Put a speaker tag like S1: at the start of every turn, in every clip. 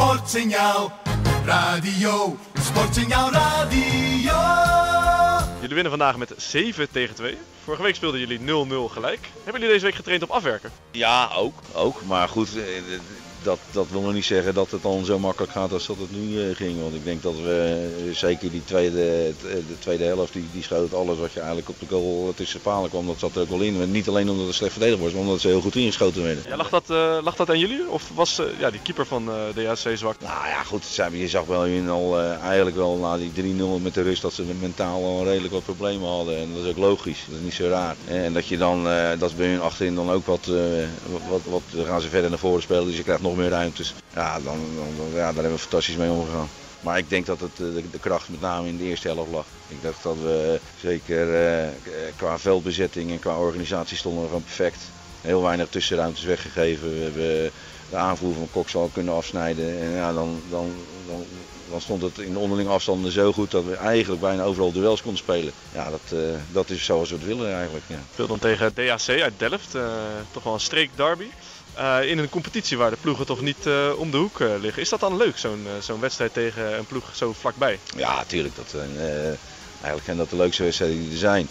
S1: Sportsignaal Radio. Sportsignaal Radio.
S2: Jullie winnen vandaag met 7 tegen 2. Vorige week speelden jullie 0-0 gelijk. Hebben jullie deze week getraind op afwerken?
S3: Ja, ook. ook. Maar goed, eh, dat, dat wil nog niet zeggen dat het dan zo makkelijk gaat als dat het nu eh, ging. Want ik denk dat we eh, zeker die tweede, de tweede helft, die, die schoot alles wat je eigenlijk op de goal tussen palen kwam, dat zat er ook wel in. niet alleen omdat het slecht verdedigd was, maar omdat ze heel goed ingeschoten werden.
S2: Ja, lag, dat, uh, lag dat aan jullie? Of was ja, die keeper van DHC zwak?
S3: Nou ja, goed. Je zag wel in al, eigenlijk wel na die 3-0 met de rust dat ze mentaal al redelijk wat problemen hadden. En dat is ook logisch. Dat is niet zo raar. En dat je dan, dat is bij hun achterin dan ook wat, wat, wat, dan gaan ze verder naar voren spelen. Dus je krijgt nog meer ruimtes. Ja, dan, dan, ja, daar hebben we fantastisch mee omgegaan. Maar ik denk dat het, de, de, kracht met name in de eerste helft lag. Ik dacht dat we zeker eh, qua veldbezetting en qua organisatie stonden we perfect. Heel weinig tussenruimtes weggegeven. We hebben de aanvoer van Cox al kunnen afsnijden. En ja, dan, dan, dan, dan stond het in de onderlinge afstanden zo goed dat we eigenlijk bijna overal duels konden spelen. Ja, dat, dat is zoals we het willen eigenlijk. Ja.
S2: Speelt dan tegen DAC uit Delft, toch wel een streek derby. Uh, in een competitie waar de ploegen toch niet uh, om de hoek uh, liggen. Is dat dan leuk, zo'n wedstrijd tegen een ploeg zo vlakbij?
S3: Ja, tuurlijk. Dat, eigenlijk zijn dat de leukste wedstrijden die er zijn.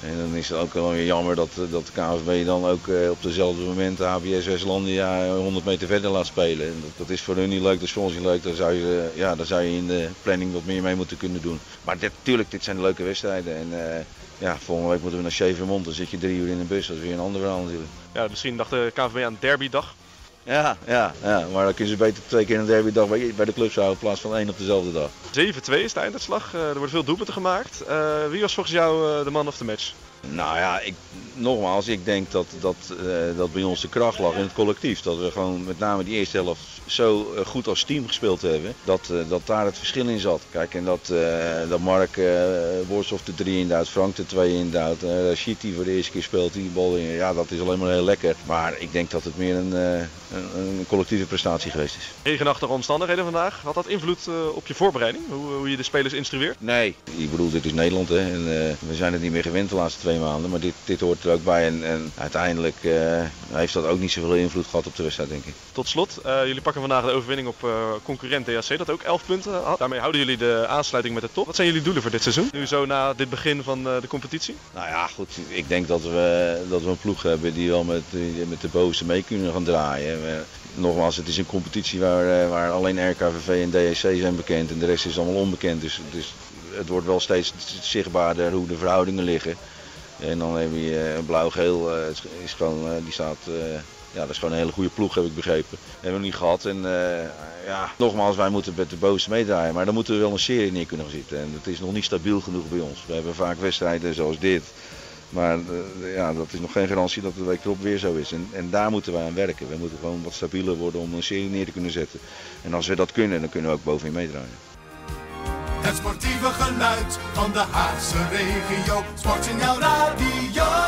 S3: En dan is het ook wel weer jammer dat, dat de KNVB dan ook op dezelfde moment de HBS Westlandia 100 meter verder laat spelen. En dat, dat, is voor hun niet leuk, dat is voor ons niet leuk. Daar zou, je, ja, zou je in de planning wat meer mee moeten kunnen doen. Maar dit, tuurlijk, dit zijn leuke wedstrijden. En, ja, volgende week moeten we naar Chevermond. Dan zit je drie uur in een bus. Dat is weer een ander verhaal natuurlijk.
S2: Ja, misschien dacht de KVB aan derbydag.
S3: Ja, ja, ja, maar dan kunnen ze beter twee keer een derbydag bij, bij de club houden in plaats van één op dezelfde dag.
S2: 7-2 is de einduitslag. Uh, er worden veel doelpunten gemaakt. Uh, wie was volgens jou uh, de man of the match?
S3: Nou ja, ik, nogmaals, ik denk dat, dat, dat bij ons de kracht lag in het collectief. Dat we gewoon met name die eerste helft zo eh, goed als team gespeeld hebben, dat, eh, dat daar het verschil in zat. Kijk, en dat, eh, dat Mark uh, de 3 induwt, Frank de 2 induwt, uh, Rashid die voor de eerste keer speelt die bal in. Ja, dat is alleen maar heel lekker. Maar ik denk dat het meer een, een, een collectieve prestatie geweest is.
S2: Regenachtige omstandigheden vandaag, had dat invloed op je voorbereiding? Hoe, hoe je de spelers instrueert?
S3: Nee, ik bedoel, dit is Nederland hè. En, we zijn het niet meer gewend de laatste twee maanden, maar dit, dit hoort er ook bij. En, en uiteindelijk heeft dat ook niet zoveel invloed gehad op de wedstrijd, denk ik.
S2: Tot slot, jullie pakken vandaag de overwinning op uh, concurrent DHC, dat ook 11 punten had. Daarmee houden jullie de aansluiting met de top. Wat zijn jullie doelen voor dit seizoen? Nu zo na dit begin van de competitie?
S3: Nou ja, goed. Ik denk dat we, dat we een ploeg hebben die wel met, met de bovenste mee kunnen gaan draaien. We, nogmaals, het is een competitie waar, waar alleen RKVV en DHC zijn bekend en de rest is allemaal onbekend. Dus, dus het wordt wel steeds zichtbaarder hoe de verhoudingen liggen. En dan heb je blauw-geel, is gewoon, die staat ja, dat is gewoon een hele goede ploeg, heb ik begrepen. Dat hebben we niet gehad. En ja, nogmaals, wij moeten met de bovenste meedraaien. Maar dan moeten we wel een serie neer kunnen zitten. En het is nog niet stabiel genoeg bij ons. We hebben vaak wedstrijden zoals dit. Maar ja, dat is nog geen garantie dat de week erop weer zo is. En, en daar moeten wij aan werken. We moeten gewoon wat stabieler worden om een serie neer te kunnen zetten. En als we dat kunnen, dan kunnen we ook bovenin meedraaien.
S1: Het sportieve geluid van de Haagse regio. Sportsignaal Radio.